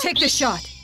Take the shot.